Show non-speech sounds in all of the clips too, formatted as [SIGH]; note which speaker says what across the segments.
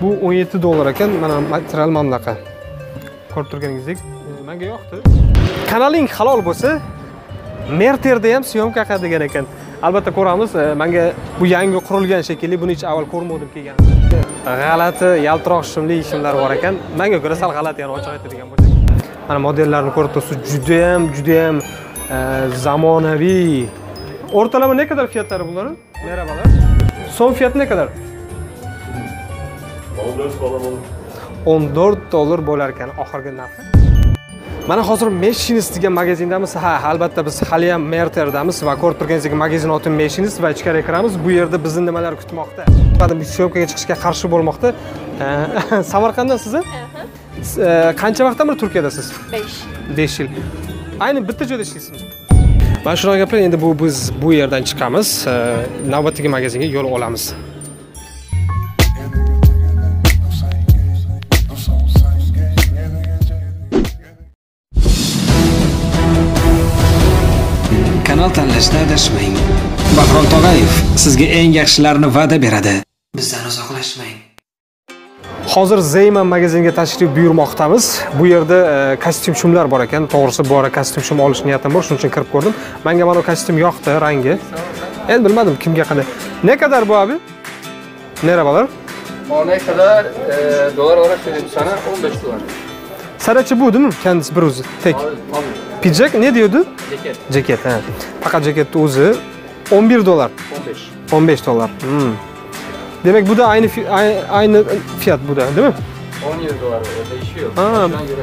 Speaker 1: bu 17 dollar ekan mana material mana bunaqa ko'rib turganingizdek. Menga yoqdi? Kanaling halol bo'lsa merterda ham syomka qil degan ekan. Albatta ko'ramiz e, menga bu yangi qurilgan shekilli buni hech avval ko'rmadim kelgan. G'alati yaltiroq shimli shimlar bor ekan. Menga ko'ra sal g'alati yana ochiq aytadigan bo'lsak. Mana modellarni ko'rib turibsiz judayam judayam e, zamonaviy. O'rtalama ne kadar fiyatlari bularni merhabalar. So'm fiyati ne kadar
Speaker 2: 14 falan olur.
Speaker 1: 14 dollar bo'lar ekan oxirgi narxi. Mana hozir meshinist degan magazindamiz. Ha albatta biz haliyam merterdamiz va ko'rib turganingizdek magazin oti meshinist va ichkariga kiramiz bu yerda bizni nimalar kutmoqda? Syomkaga chiqishga qarshi bo'lmoqda? [LAUGHS] Samarqanddan siz Eh, qancha vaqtdan beri turkiyadasiz
Speaker 3: 5.
Speaker 1: 5 yil. Ayni bitta joyda ishlaysizmi? Mana shunaqa gaplar endi bu biz bu yerdan chiqamiz. Eh, navbatdagi magazinga yo'l olamiz
Speaker 4: Kanal tanlashda adashmang. Bahrom Tog'ayev sizga eng yaxshilarini va'da beradi. Bizdan uzoqlashmang.
Speaker 1: hozir zeyman magaziniga tashrif buyurmoqdamiz. Bu yerda e, kostyum shumlar bor ekan. To'g'risi bu ara kostyum shum olish niyatim bor. Shuning uchun kirib ko'rdim. Menga mana bu kostyum yoqdi rangi. Endi bilmadim kimga qanday. Ne kadar bu abi? Merhabalar.
Speaker 5: Ona kadar e, dolar olarak söyleyeyim sana? 15 dolar.
Speaker 1: sarachi bu değil mi? Kendisi bir o'zi tek. Pidjak ne diyordu?
Speaker 5: Ceket.
Speaker 1: Ceket ha faqat ceketni o'zi 11 dolar.
Speaker 5: 15.
Speaker 1: 15 dolar. Hmm. demek bu da aynı fi- ay- aynı fiyat bu da değil mi?
Speaker 5: 17 dolar öyle değişiyor. Göre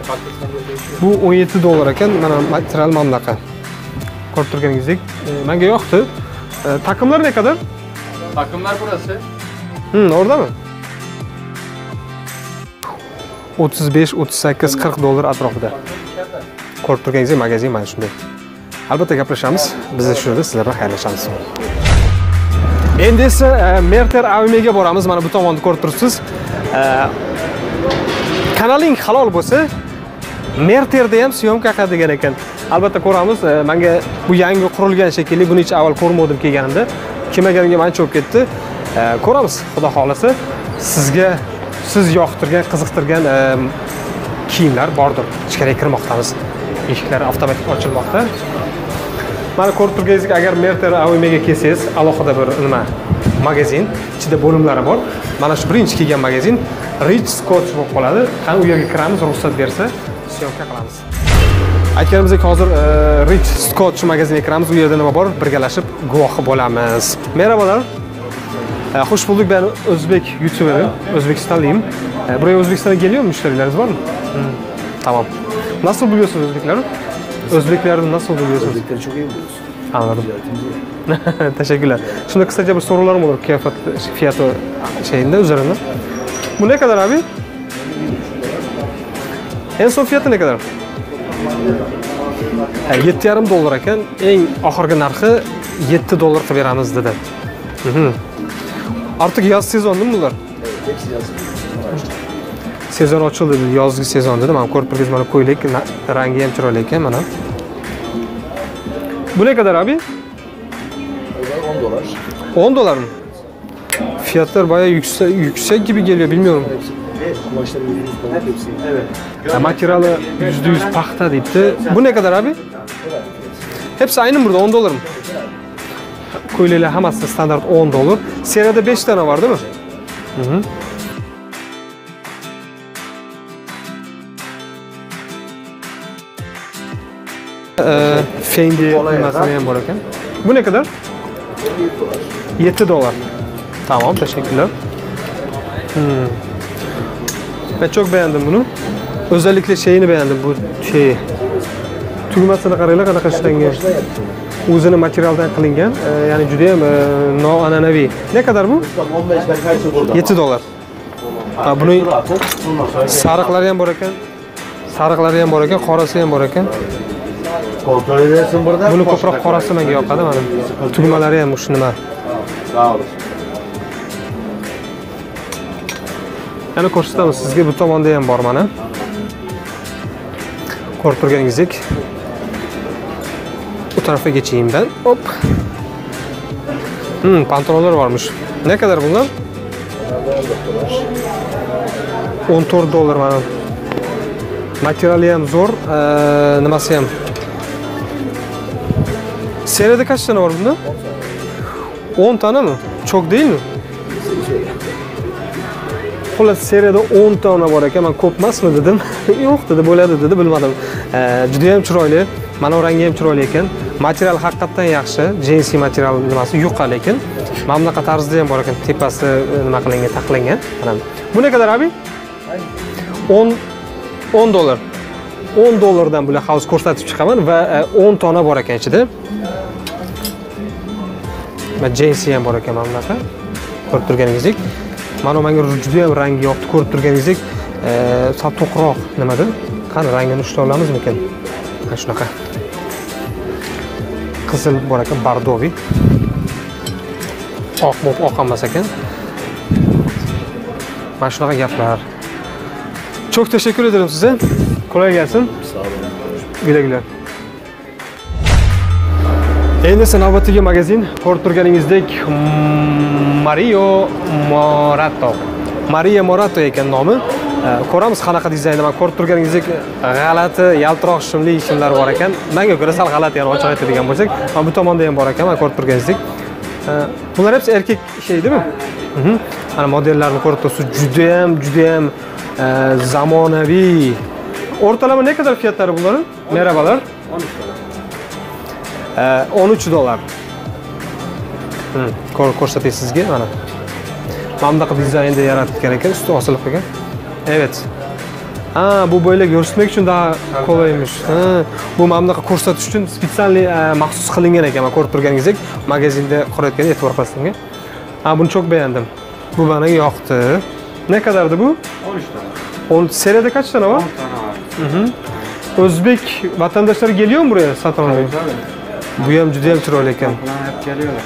Speaker 5: değişiyor.
Speaker 1: bu 17 dolar ekan mana material mana bunaqa ko'rib turganingizdek e, menga yoqdi E, takımlar ne kadar?
Speaker 5: Takımlar burası.
Speaker 1: Hı, orada mı? 35 38 40 dollar atrofida ko'rib turganingizdek magazin mana shunday. Albatta gaplashamiz. Biz shunda sizlar bilan xayrlashamiz. Endi esa e, merter avmega boramiz. Mana bu tomonni ko'rib turibsiz. E, Kanaling halol bo'lsa merterda ham syomka qil degan ekan. Albatta ko'ramiz. E, manga bu yangi qurilgan shekilli buni hech avval ko'rmadim kelganimda. Kelmaganimga mancha bo'lib ketdi. Ko'ramiz xudo xohlasa. Sizga siz yoqtirgan qiziqtirgan kiyimlar bordir. Ichkariga kirmoqdamiz. Eshiklar avtomatik ochilmoqda. Mana ko'rib turganingizdek agar merter avmega kelsangiz alohida bir nima? Magazin. Ichida bo'limlari bor. Mana shu birinchi kelgan magazin rich scotch bo'lib qoladi. Qani u yerga kiramiz ruxsat bersa syomka qilamiz. Aytganimizdek hozir e, rich scotch magaziniga kiramiz. U yerda nima bor? Birgalashib guvohi bo'lamiz. Merhabalar. E, Hoş bulduk ben Özbek youtuberim Özbekistanlıyım. E, buraya Özbekistan'a geliyor mu müşterileriniz var mı? Tamam. Nasıl buluyorsunuz Özbekleri? Özbekleri nasıl buluyorsunuz?
Speaker 2: Özbekleri çok iyi biliyorsun.
Speaker 1: Anladım. [LAUGHS] Teşekkürler. Şimdi kısaca bir sorularım olur kıyafet fiyatı şeyinde üzerinde. Bu ne kadar abi? En son fiyatı ne kadar? Yetti yarim dollar ekan eng oxirgi narxi yetti dollar qilib beramiz dedi artık yoz sezon değil mi bular
Speaker 2: Hepsi yazık.
Speaker 1: Sezon ochildi dedi yozgi sezon dedi mana ko'rib turganingiz mana ko'ylak rangi ham chiroyli ekan mana bu ne kadar abi
Speaker 2: O da 10 dolar.
Speaker 1: 10 dolar mı? Fiyatlar bayağı yüksek, yüksek gibi geliyor bilmiyorum.
Speaker 2: Kumaşları hepsi. Evet.
Speaker 1: Ya, materialı %100 pahta deyipti. Bu ne kadar abi? Hepsi aynı mı burada 10 dolar mı? Kolyeli hammasi standart 10 dolar. Seriyada 5 tane var değil mi? Hı hı. Fendi nimasi ham bor ekan. Bu ne kadar? 7 dolar. Tamam, teşekkürler. Hmm. Ben çok beğendim bunu. Özellikle şeyini beğendim bu şeyi. Tugmasini qaranglar qanaqa ishlangan. O'zini materialdan qilingan, e, ya'ni juda ham e, noan'anaviy. Ne kadar bu?
Speaker 2: Tam 15 dakikası burada.
Speaker 1: 7 dolar. Ha, buni sariqlari ham bor ekan. Sariqlari ham bor ekan, qorasi ham bor ekan.
Speaker 2: Edersin burada.
Speaker 1: Buni ko'proq qorasi menga yoqadi mana. Tugmalari ham shu nima.
Speaker 2: Sağ olasın.
Speaker 1: Yana ko'rsatamiz sizga bu tomonda ham bor mana. Ko'rib turganingizdek. Bu tarafa geçeyim ben. Hop. Hmm, pantolonlar varmış. Ne kadar bunlar? o'n to'rt dollar mana materiali ham zo'r nimasi ham seriyada kaç tane var bunda? 10 tane mi? Çok değil mi? xullas seriyada 10 tane bor ekan Men ko'p emasmi dedim. [LAUGHS] Yo'q dedi bo'ladi dedi bilmadim juda ham chiroyli mana rangi ham chiroyli ekan material haqiqatdan yaxshi jinsi material nimasi yuqa lekin mana bunaqa tarzda ham bor ekan tepasi e, nima qilingan taqlangan. mana bu ne kadar abi? 10 10 dollar. 10 dollardan bular hozir ko'rsatib chiqaman va e, 10 tona bor ekan ichida. Va jinsi ham bor ekan mana bunaqa. Ko'rib turganingizdek. Mana bu menga juda ham rangi yoqdi ko'rib turganingizdek. Sal to'qroq nimada? Qani rangini ushlab olamizmikan mana shunaqa. Qizil bor ekan bardoviy oq bo'lib oq emas ekan. Mana shunaqa gaplar. Çok teşekkür ederim size. Kolay gelsin.
Speaker 2: Sağ olun.
Speaker 1: güle güle endi esa navbatdagi magazin ko'rib turganingizdek mario morato. Mario morato ekan nomi. E, ko'ramiz qanaqa dizaynda mana ko'rib turganingizdek g'alati yaltiroq shimli shimlar bor ekan. Manga ko'ra sal g'alati yani ochiq aytadigan bo'lsak mana bu tomonda ham bor ekan mana ko'rib turganingizdek. E, Bular hepsi erkak şeydimi Mhm. mana modellarni ko'rib turibsiz. Judayam judayam ham zamonaviy. O'rtalama ne kadar fiyatlari bularning? merhabalar. 13 dolar. Hı, ko'r- ko'rsatay sizga mana. Mana bunaqa dizaynda yaratgan ekan usti osilib qolgan. Evet. Ha bu böyle görüşmek için daha kolaymış ha, bu mana bunaqa ko'rsatish uchun специальный e, maxsus qilingan ekan. Man ko'rib turganingizdek magazinda qurayotganda e'tibor qilasizlar ha buni çok beğendim. Bu bana yoqdi. Ne kadardı bu?
Speaker 3: 13 tane.
Speaker 1: 10 seriyada kaç tane var?
Speaker 3: 10 tane var.
Speaker 1: Özbek vatandaşları geliyor mu buraya satın almaya?
Speaker 3: Tabii.
Speaker 1: Bu hem cüdem chiroyli ekan.
Speaker 3: Falan hep geliyorlar.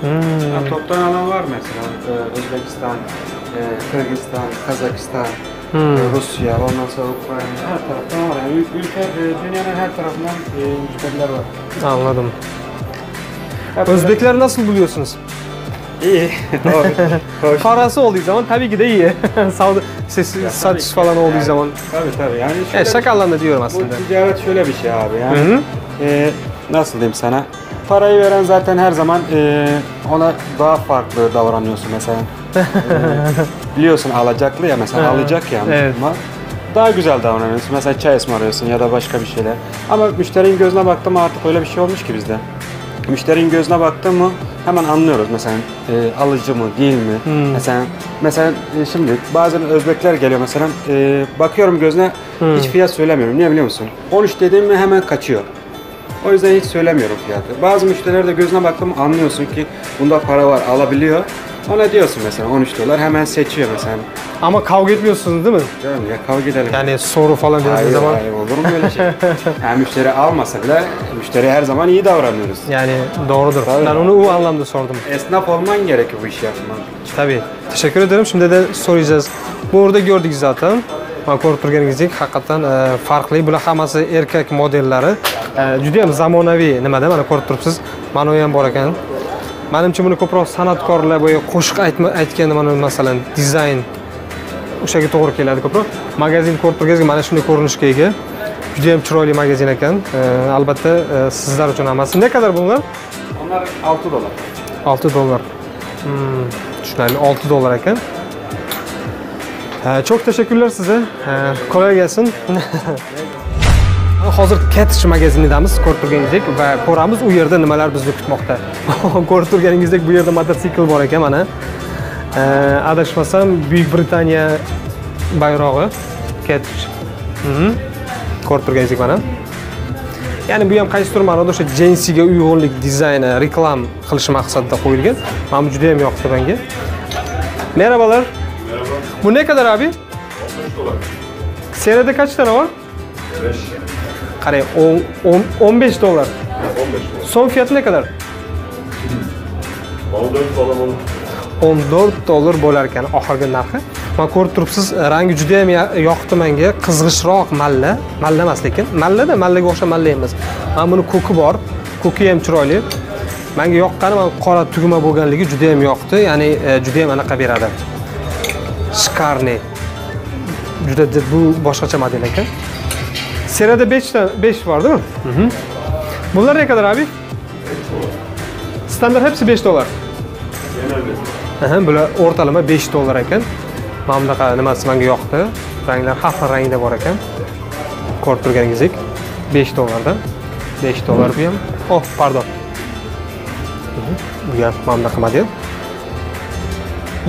Speaker 1: Hmm.
Speaker 3: Ya toptan alan var mesela. Ee, Özbekistan, e, Kırgızistan, Kazakistan,
Speaker 1: Hmm.
Speaker 3: e, Rusya, ondan sonra Ukrayna. Her taraftan var. Yani ül- ülke, e, dünyanın her tarafından e, müşteriler var.
Speaker 1: Anladım.
Speaker 3: Hep
Speaker 1: Özbekleri nasıl buluyorsunuz?
Speaker 3: İyi. [LAUGHS] Doğru.
Speaker 1: Parası olduğu zaman tabii ki de iyi. [LAUGHS] Savda, ses, satış falan olduğu
Speaker 3: Yani-
Speaker 1: zaman.
Speaker 3: Tabii tabii. Yani şöyle
Speaker 1: şaka anlamda diyorum aslında.
Speaker 3: Bu ticaret şöyle bir şey abi. Yani
Speaker 1: Hı hı.
Speaker 3: e, nasıl diyeyim sana? Parayı veren zaten her zaman e, ona daha farklı davranıyorsun mesela. E, [LAUGHS] biliyorsun alacaklı ya mesela alacak ya
Speaker 1: Evet.
Speaker 3: ama daha güzel davranıyorsun. Mesela çay ısmarlıyorsun ya da başka bir şeyler. Ama müşterinin gözüne baktım artık öyle bir şey olmuş ki bizde. Müşterinin gözüne baktın mı hemen anlıyoruz mesela e, alıcı mı değil mi?
Speaker 1: Hmm.
Speaker 3: Mesela mesela e, şimdi bazen Özbekler geliyor mesela e, bakıyorum gözüne
Speaker 1: Hmm.
Speaker 3: hiç fiyat söylemiyorum. Niye biliyor musun? 13 dediğim mi hemen kaçıyor. O yüzden hiç söylemiyorum fiyatı. Bazı müşteriler de gözüne baktım anlıyorsun ki bunda para var alabiliyor. Ona diyorsun mesela 13 dolar hemen seçiyor mesela.
Speaker 1: Ama kavga etmiyorsunuz değil mi?
Speaker 3: Canım ya kavga edelim.
Speaker 1: Yani soru falan dediği
Speaker 3: hayır,
Speaker 1: zaman.
Speaker 3: hayır olur mu öyle şey? [LAUGHS] yani müşteri almasa bile müşteriye her zaman iyi davranıyoruz.
Speaker 1: Yani doğrudur.
Speaker 3: Tabii.
Speaker 1: Ben onu o anlamda sordum.
Speaker 3: Esnaf olman gerekiyor bu işi yapman.
Speaker 1: Tabii. Teşekkür ederim. Şimdi de soracağız. Burada gördük zaten. Ko'rib turganingizdek haqiqatdan e, farqli bular hammasi erkak modellari. E, juda ham zamonaviy nimada? Mana ko'rib turibsiz. Mana bu ham bor ekan. Manimcha buni ko'proq san'atkorlar boya qo'shiq aytganda mana masalan dizayn o'shaga to'g'ri keladi ko'proq. Magazin ko'rib turganingizdek mana shunday ko'rinishga ega. Juda ham chiroyli magazin ekan. E, albatta sizlar uchun hammasi. Ne kadar bunlar
Speaker 3: Onlar 6 dolar.
Speaker 1: 6 dollar. Hmm, tushunarli. 6 dollar ekan. Ha, çok teşekkürler size. Kolay gelsin. [LAUGHS] Hozir Catch magazinidamiz ko'rib turganingizdek va ko'ramiz u yerda nimalar bizni kutmoqda. [LAUGHS] ko'rib turganingizdek bu yerda mototsikl bor ekan mana. Adashmasam Buyuk Britaniya bayrog'i Catch. Mhm. Ko'rib turganingizdek mana. ya'ni bu ham qaysidir ma'noda o'sha jensiga uyg'unlik dizayni reklam qilish maqsadida qo'yilgan mana bu juda ham yoqdi menga merhabalar bu ne kadar abi? Seriyada kaç tane var? Qarang o'n- o'n- 15 dolar. Son fiyatı ne kadar?
Speaker 2: 14 falan olur.
Speaker 1: 14 dollar bo'lar ekan oxirgi narxi. Man ko'rib turibsiz rangi juda ham yoqdi menga. Qizg'ishroq malla. Malla emas lekin mallada mallaga o'xshab malla emas. Mana buni ko'ki bor. Ko'ki ham chiroyli. Manga yoqqani mana qora tugma bo'lganligi juda ham yoqdi. Ya'ni e, juda ham anaqa beradi shkarniy juda bu boshqacha model ekan seriyada 5 ta 5 bor değil mi? Hı hı. Bunlar ne kadar abi? Standart hepsi 5 dolar. Aha, bular o'rtalama 5 dollar ekan. Mana bunaqa nimasi menga yoqdi. Ranglar har xil rangda bor ekan. Ko'rib turganingizdek 5 dollardan. 5 dollar bu ham. Oh, pardon. Mhm, Bu ham mana bunaqa model.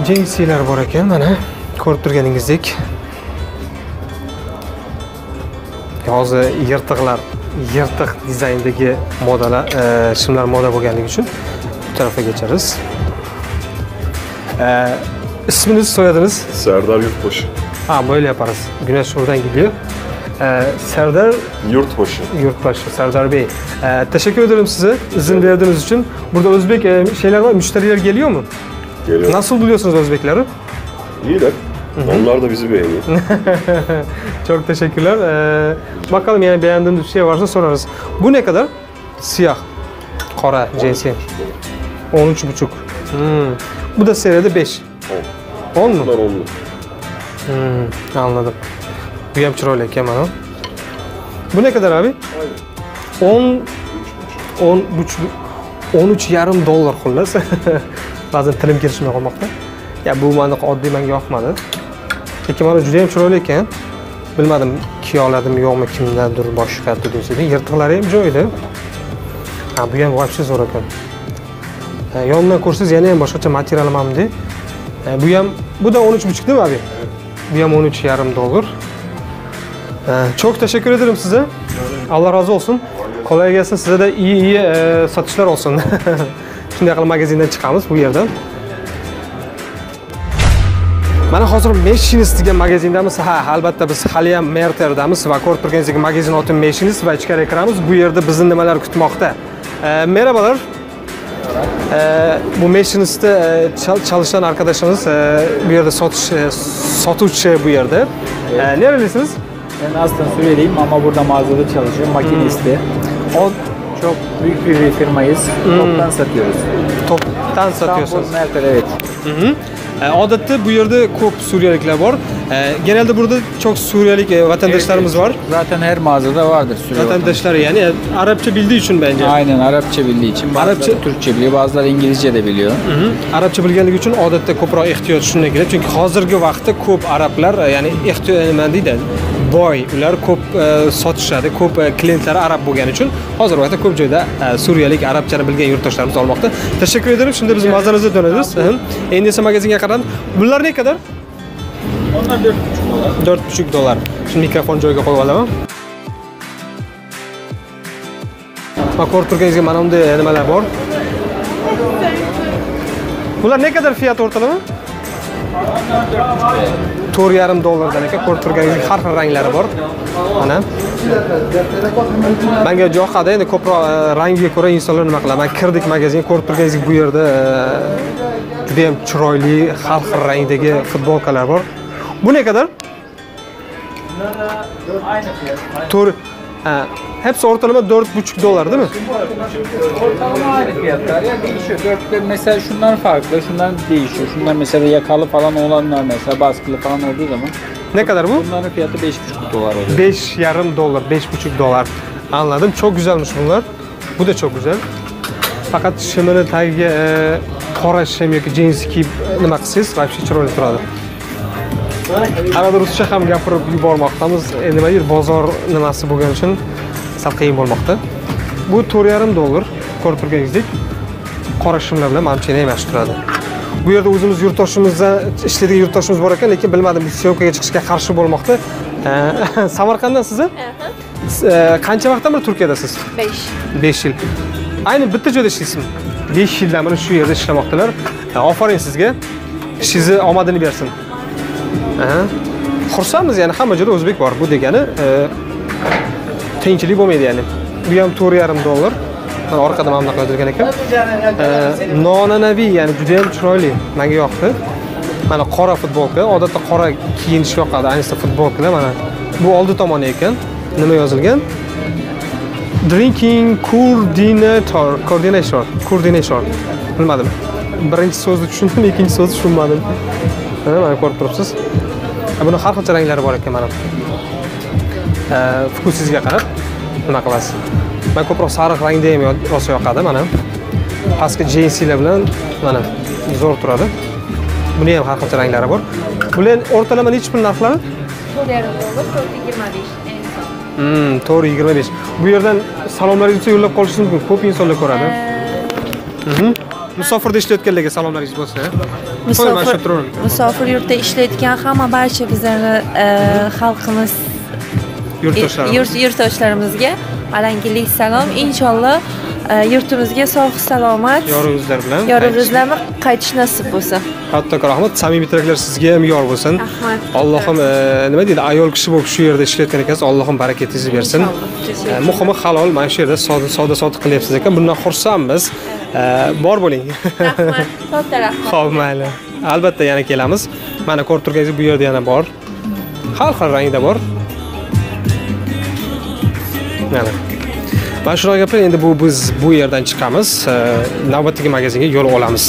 Speaker 1: Jinsilar bor ekan mana. Ko'rib turganingizdek. hozir yirtiqlar yirtiq dizayndagi modalar e, shimlar moda bo'lganligi uchun bu tarafga geçeriz e, isminiz soyadınız
Speaker 6: Serdar Yurtbaşı.
Speaker 1: ha böyle yaparız güneş şuradan gidiyor e, Serdar
Speaker 6: Yurtbaşı.
Speaker 1: Yurtbaşı Serdar Bey e, teşekkür ederim size izin verdiğiniz için burada Özbek e, şeyler var müşteriler geliyor mu
Speaker 6: Geliyor.
Speaker 1: nasıl buluyorsunuz Özbekleri
Speaker 6: İyiler. Onlar da bizi beğeniyor. [LAUGHS]
Speaker 1: Çok teşekkürler. Ee, bakalım yani beğendiğiniz bir şey varsa sorarız. Bu ne kadar? Siyah. Kara cinsi. 13 buçuk. Hmm. Bu da seride 5. 10 mu?
Speaker 6: Bunlar onlu.
Speaker 1: Hmm, anladım. Bu hem çirol ekan mana. Bu ne kadar abi? 10 10 buçuk 13 yarim dollar xullas. [LAUGHS] Ba'zan tilim kelishmay qolmoqda. Ya bu mana oddiy menga yoqmadi. Lekin mana juda ham chiroyli ekan. Bilmadim kiya oladimi yo'qmi kimdandir boshqadir desa yirtiqlari ham joyida. Ha bu ham вообще zo'r ekan. Ha, Yonidan ko'rsangiz yana ham boshqacha material mamdi. Bu ham bu da 13,5 değil abi? Bu ham 13 yarim dollar. Çok teşekkür ederim size. Allah razı olsun. Kolay gelsin. Size de iyi iyi e, satışlar olsun. [LAUGHS] Shunday qilib magazindan chiqamiz bu yerdan. Mana hozir Machinist degan magazindamiz. Ha, albatta biz hali ham Merterdamiz va ko'rib turganingizdek magazin oti Machinist va ichkariga kiramiz. Bu yerda bizni nimalar kutmoqda? E, merhabalar. E, bu Machinist'te çal- çalışan arkadaşımız e, bu yerde satış satuvchi bu yerde. E, nerelisiniz?
Speaker 7: Ben aslında Suriyeliyim ama burada mağazada çalışıyorum. Makinisti.
Speaker 1: O
Speaker 7: Çok büyük bir firmayız. Toptan satıyoruz.
Speaker 1: topdan satıyorsunuz.
Speaker 7: İstanbul, Mertel evet.
Speaker 1: E, odatda bu yerda ko'p Suriyaliklar bor. E, genelde burada çok Suriyalik e, vatandaşlarımız var.
Speaker 7: Zaten her mağazada vardır Suriye
Speaker 1: Vatandaşlar yani e, Arapça bildiği için bence.
Speaker 7: vatandaşı. Aynen Arapça bildiği için. Bazıları
Speaker 1: Arapça-
Speaker 7: Türkçe biliyor, bazıları İngilizce de biliyor.
Speaker 1: Hı. Arapça bilganligi uchun odatda ko'proq ehtiyoj shundan keladi chunki hozirgi vaqtda ko'p arablar e, ya'ni ehtiyoj nima deydi boy ular ko'p e, sotishadi ko'p e, klientlari arab bo'lgani uchun hozirgi vaqtda ko'p joyda e, suriyalik arabchani bilgan yurtdoshlarimiz olmoqda tashakkur ederim shunda biz mazanizga dönamiz Hı. endi esa magazinga qarab bunlar ne kadar
Speaker 7: Onlar 4,5 dolar.
Speaker 1: to'rt buçuk dollar şimdi mikrofon joyiga qo'yib olaman mana ko'rib turganingizga mana bunday nimalar bor. Bular ne kadar fiyat o'rtalama? To'rt yarim dollardan ekan ko'rib turganingizdek har xil ranglari bor. Mana manga yoqadi endi ko'proq e, rangiga ko'ra insonlar nima qiladi? Man kirdik magazinga ko'rib turganingizdek bu yerda e, juda ham chiroyli har xil rangdagi futbolkalar bor. bu ne kadar
Speaker 7: Aynı fiyat.
Speaker 1: to'rt ha, hepsi ortalama dört buçuk dolar değil mi
Speaker 7: Ortalama aynı fiyatlar ya değişiyor. Dörtler mesela şunlar farklı, şunlar değişiyor. Şunlar mesela yakalı falan olanlar mesela baskılı falan olduğu zaman
Speaker 1: ne kadar bu
Speaker 7: bunların fiyatı 5,5 dolar oluyor.
Speaker 1: beş yarım dolar beş buçuk dolar anladım çok güzelmiş bunlar bu da çok güzel fakat shimini tagiga e, qora shim yoki jinsi kiyib e, nima qilsangiz вообще chiroyli turadi qanaqadir ruscha ham gapirib yubormoqdamiz. Nima deydi bozor nimasi bo'lgani uchun sal qiyin bo'lmoqda. Bu to'rt yarim dollar ko'rib turganingizdek qora shimlar bilan yana yaxshi turadi. Bu yerda o'zimiz yurtdoshimizdan ishlaydigan yurtdoshimiz bor ekan lekin bilmadim syomkaga chiqishga qarshi bo'lmoqda. [LAUGHS] Samarqanddan siz e, qancha vaqtdan beri turkiyadasiz
Speaker 8: 5.
Speaker 1: besh yil. Ayni bitta joyda ishlaysizmi? Besh yildan beri shu yerda ishlamoqdalar. E, ofarin sizga. Ishingizni omadini bersin. Xursandmiz ya'ni hamma joyda o'zbek bor. Bu degani tengchilik qiyinchilik bo'lmaydi ya'ni. Bu ham to'rt yarim dollar. Mana orqada mana bunaqa yozilgan ekan. E, noan'anaviy ya'ni juda yam chiroyli. Menga yoqdi. Mana qora futbolka odatda qora kiyinish yoqadi. Ayniqsa futbolkalar mana bu oldi tomoni ekan. Nima yozilgan? Drinking coordinator coordinator coordinator bilmadim. Birinchi so'zni tushundim [LAUGHS] ikkinchi so'zni tushunmadim. Mana ko'rib turibsiz. Buni har xilcha ranglari bor ekan mana. Vkusingizga qarab nima qilasiz man ko'proq sariq rangda ham rosa yoqadi mana. Pastki jensilar bilan mana zo'r turadi. Buni ham har xilcha ranglari bor. Bular o'rtalama nechi pul narxlari?
Speaker 8: To'rt yarim dollar to'rt yigirma besh
Speaker 1: Hmm, to'g'ri yigirma besh. Bu yerdan salomlaringizni yo'llab qolishingiz mumkin ko'p insonlar ko'radi. Mhm. Musofirda ishlayotganlarga salomlaringiz bo'lsa
Speaker 8: musofir musofir yurtda ishlayotgan hamma barcha bizani e, xalqimiz
Speaker 1: yurtdoshlarimiz
Speaker 8: yurt yurtdoshlarimizga alangilik salom. Inshaalloh e, yurtimizga sog' salomat.
Speaker 1: Yorug'ingizlar bilan
Speaker 8: bilan qaytish nasib bo'lsa.
Speaker 1: Kattakon rahmat samimiy tilaklar sizga ham yor bo'lsin.
Speaker 8: Rahmat.
Speaker 1: Allohim e, nima deydi ayol kishi bo'lib shu yerda ishlayotgan ekansiz allohim barakangizni bersin. E, muhimi halol mana shu yerda savdo savdo sotiq qilyapsiz ekan. Bundan xursandmiz. E, bor bo'ling.
Speaker 8: Rahmat. [LAUGHS] Katta rahmat.
Speaker 1: Ho'p mayli. Albatta yana kelamiz. Mana ko'rib turganingizdek bu yerda yana bor. Har xil rangda bor. Mana mana shunaqa gaplar endi bu biz bu yerdan chiqamiz. Navbatdagi magazinga yo'l olamiz.